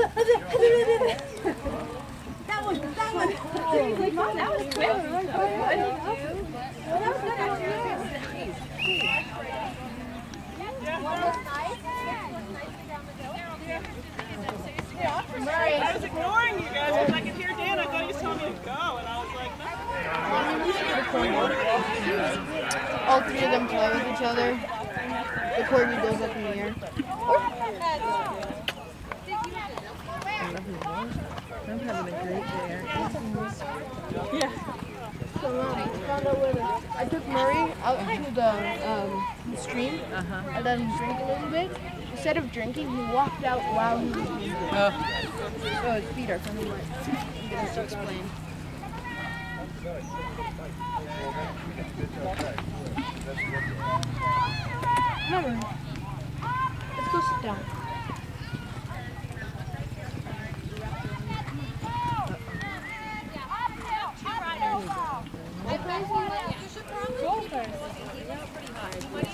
That one, that one. That was quick. I was ignoring you guys because I could hear Dan. I thought he was telling me to go, and I was like, no. All three of them play with each other. The corgi goes up in the air. I'm having a great day. So um, found out where the, I took Murray out to the um, stream Uh-huh. and let him drink a little bit. Instead of drinking, he walked out while he was drinking. Oh. Oh, his feet are coming wet. He has to explain. Murray. Let's go sit down.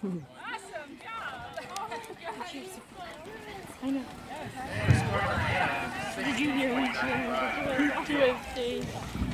Did you hear me?